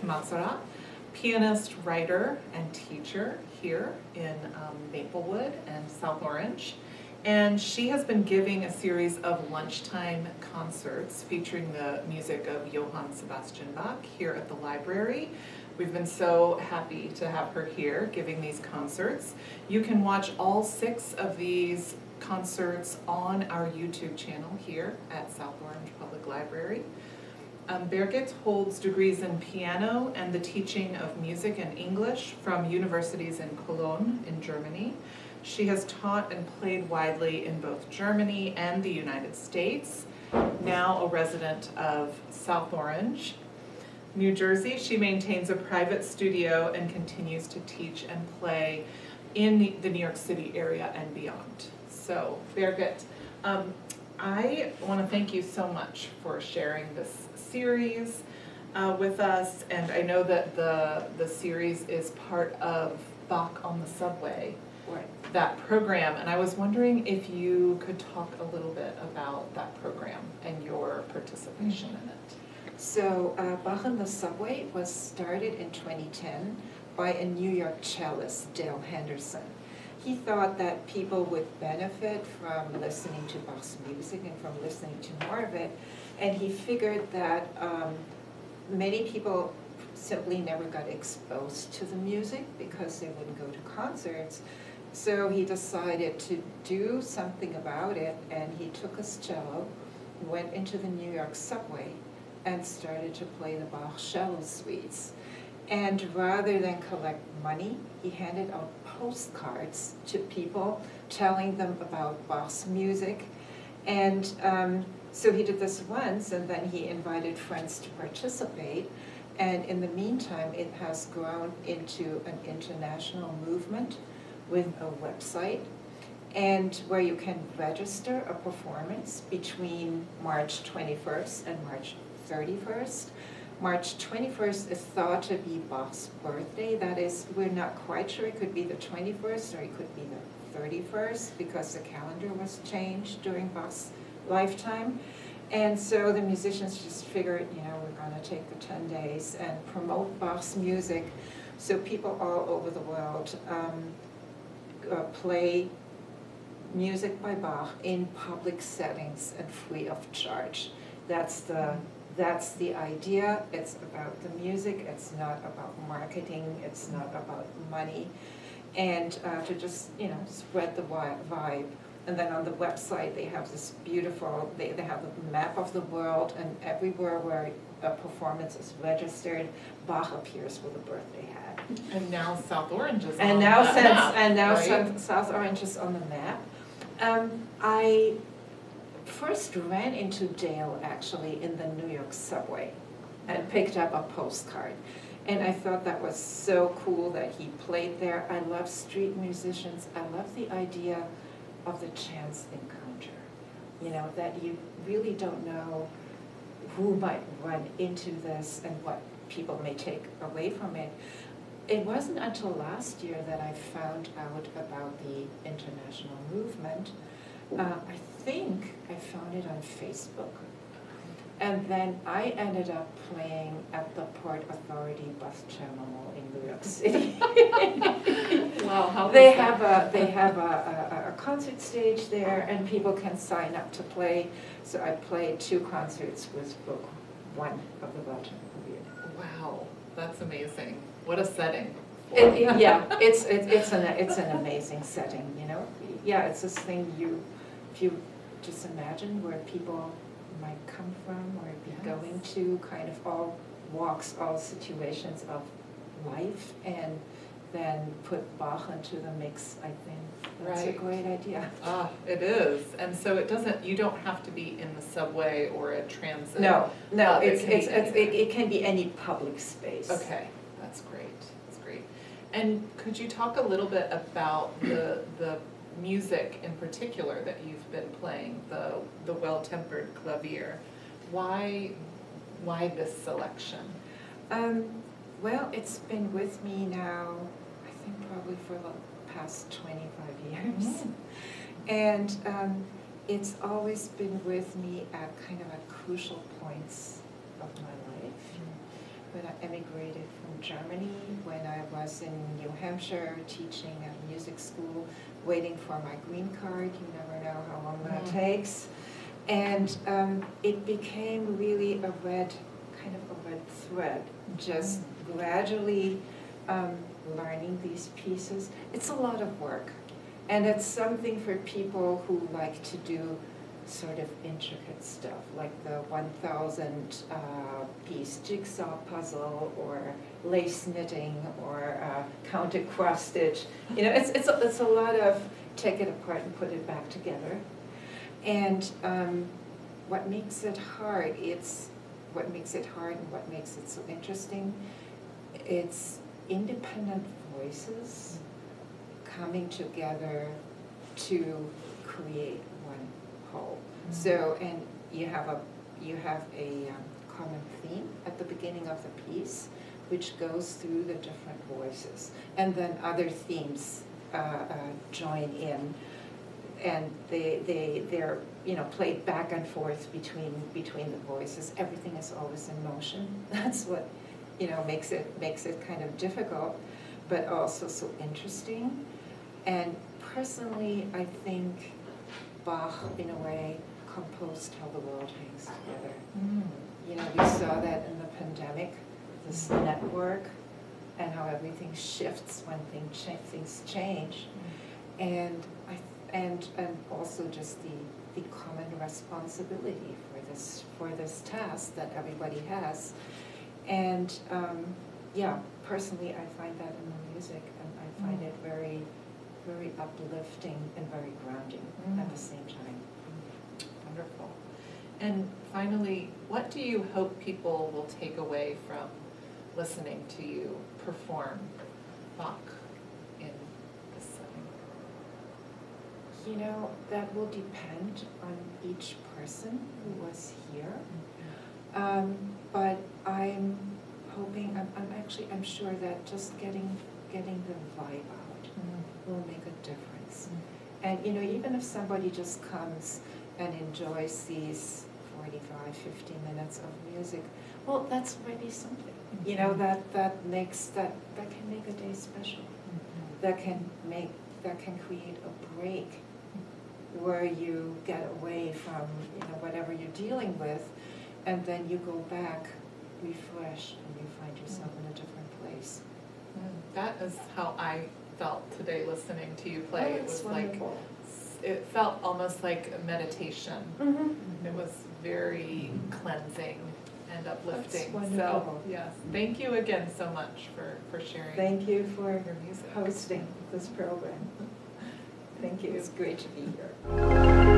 Matzerath, pianist, writer, and teacher here in um, Maplewood and South Orange. And she has been giving a series of lunchtime concerts featuring the music of Johann Sebastian Bach here at the library. We've been so happy to have her here giving these concerts. You can watch all six of these concerts on our YouTube channel here at South Orange Public Library. Um, Birgit holds degrees in piano and the teaching of music and English from universities in Cologne in Germany. She has taught and played widely in both Germany and the United States, now a resident of South Orange. New Jersey, she maintains a private studio and continues to teach and play in the New York City area and beyond. So, Birgit, um, I want to thank you so much for sharing this series uh, with us, and I know that the the series is part of Bach on the Subway, Right. that program, and I was wondering if you could talk a little bit about that program and your participation in it. So uh, Bach on the Subway was started in 2010 by a New York cellist, Dale Henderson. He thought that people would benefit from listening to Bach's music and from listening to more of it, and he figured that um, many people simply never got exposed to the music because they wouldn't go to concerts. So he decided to do something about it, and he took his cello, went into the New York subway, and started to play the Bach cello suites. And rather than collect money, he handed out postcards to people telling them about Bach's music. And um, so he did this once, and then he invited friends to participate. And in the meantime, it has grown into an international movement with a website and where you can register a performance between March 21st and March 31st. March 21st is thought to be Bach's birthday. That is, we're not quite sure. It could be the 21st or it could be the 31st because the calendar was changed during Bach's lifetime. And so the musicians just figured, you know, we're going to take the 10 days and promote Bach's music so people all over the world um, uh, play music by Bach in public settings and free of charge. That's the that's the idea. It's about the music. It's not about marketing. It's not about money, and uh, to just you know spread the vibe. And then on the website they have this beautiful. They they have a map of the world, and everywhere where a performance is registered, Bach appears with a birthday hat. And now South Orange is And on now that since map, and now right? South, South Orange is on the map. Um, I first ran into Dale actually in the New York subway and picked up a postcard. And I thought that was so cool that he played there. I love street musicians. I love the idea of the chance encounter. You know, that you really don't know who might run into this and what people may take away from it. It wasn't until last year that I found out about the international movement. Uh, I think I found it on Facebook. And then I ended up playing at the Port Authority bus terminal in New York City. Wow, how They was that? have a, they have a, a, a concert stage there and people can sign up to play. So I played two concerts with book one of the Belgian Review. Wow, that's amazing. What a setting. It- yeah, it's, it- it's an, it's an amazing setting, you know? Yeah, it's this thing you, if you just imagine where people might come from or be Yes. going to, kind of all walks, all situations of life, and then put Bach into the mix, I think. That's a great idea. Ah, it is. And so it doesn't, you don't have to be in the subway or a transit. No, no, Uh, it it's, it's, it's- it, it can be any public space. Okay, that's great, that's great. And could you talk a little bit about the, the music in particular that you've been playing, the, the well-tempered clavier? Why, why this selection? Um, well, it's been with me now, I think probably for the past twenty-five years. Mm. And, um, it's always been with me at kind of at crucial points of my life. When I emigrated from Germany, when I was in New Hampshire teaching at a music school, waiting for my green card. You never know how long that Mm. takes. And um, it became really a red, kind of a red thread, just gradually um, learning these pieces. It's a lot of work. And it's something for people who like to do sort of intricate stuff, like the 1,000 uh, piece jigsaw puzzle or lace knitting or uh, counted cross stitch. You know, it's, it's, a, it's a lot of take it apart and put it back together. And um, what makes it hard, it's what makes it hard and what makes it so interesting, it's independent voices coming together to create whole. So, and you have a, you have a um, common theme at the beginning of the piece, which goes through the different voices. And then other themes uh, uh, join in, and they, they, they're, you know, played back and forth between, between the voices. Everything is always in motion. That's what, you know, makes it, makes it kind of difficult, but also so interesting. And personally, I think Bach, in a way, composed how the world hangs together. Mm. You know, we saw that in the pandemic, this network, and how everything shifts when thing cha- things change. And I, and, and also just the, the common responsibility for this, for this task that everybody has. And, um, yeah, personally, I find that in the music, and I find Mm. it very, very uplifting and very grounding at the same time. Wonderful. And finally, what do you hope people will take away from listening to you perform Bach in this setting? You know, that will depend on each person who was here. Um, but I'm hoping, I'm, I'm actually, I'm sure that just getting, getting the vibe out will make a difference. And, you know, even if somebody just comes and enjoys these 45, 50 minutes of music, well, that's maybe something. You know, that, that makes, that, that can make a day special. That can make, that can create a break where you get away from, you know, whatever you're dealing with, and then you go back refreshed and you find yourself in a different place. Mm, That is how I felt today listening to you play. It That's was like, it felt almost like a meditation. Mhm. It was very cleansing and uplifting. So, wonderful. yes, thank you again so much for, for sharing Thank you for your music. hosting this program. Thank you, it's great to be here.